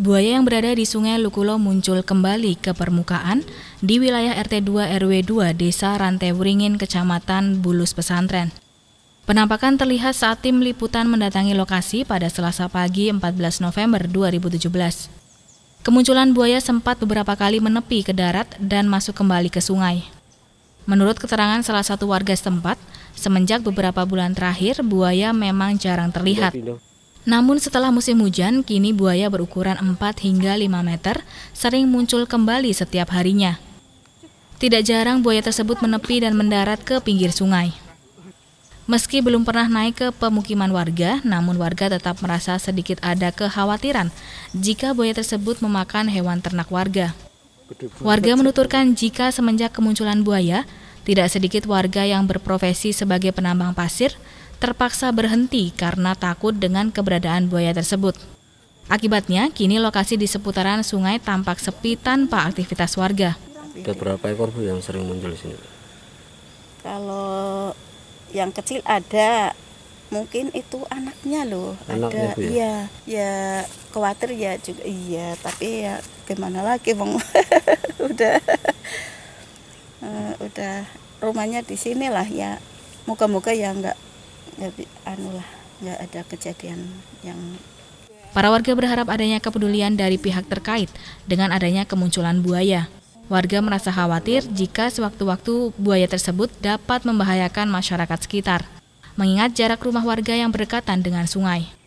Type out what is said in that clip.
Buaya yang berada di Sungai Lukulo muncul kembali ke permukaan di wilayah RT 2 RW 2 Desa Rantewringin, Kecamatan Bulus Pesantren. Penampakan terlihat saat tim liputan mendatangi lokasi pada Selasa pagi 14 November 2017. Kemunculan buaya sempat beberapa kali menepi ke darat dan masuk kembali ke sungai. Menurut keterangan salah satu warga setempat, semenjak beberapa bulan terakhir buaya memang jarang terlihat. Namun setelah musim hujan, kini buaya berukuran 4 hingga 5 meter sering muncul kembali setiap harinya. Tidak jarang buaya tersebut menepi dan mendarat ke pinggir sungai. Meski belum pernah naik ke pemukiman warga, namun warga tetap merasa sedikit ada kekhawatiran jika buaya tersebut memakan hewan ternak warga. Warga menuturkan jika semenjak kemunculan buaya, tidak sedikit warga yang berprofesi sebagai penambang pasir terpaksa berhenti karena takut dengan keberadaan buaya tersebut. Akibatnya, kini lokasi di seputaran sungai tampak sepi tanpa aktivitas warga. Ada berapa ekor bu yang sering muncul di sini? Kalau yang kecil ada, mungkin itu anaknya loh. Anaknya, ada, Bu, ya? iya, ya khawatir ya juga iya, tapi ya gimana lagi, bang, udah, uh, udah rumahnya di sini lah ya. Moga-moga ya nggak nggak anu lah nggak ada kejadian yang Para warga berharap adanya kepedulian dari pihak terkait dengan adanya kemunculan buaya. Warga merasa khawatir jika sewaktu-waktu buaya tersebut dapat membahayakan masyarakat sekitar, mengingat jarak rumah warga yang berdekatan dengan sungai.